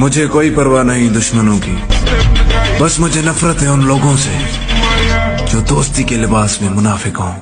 मुझे कोई परवाह नहीं दुश्मनों की। बस मुझे नफरत है उन लोगों से, जो दोस्ती के लिबास में मुनाफिक हों।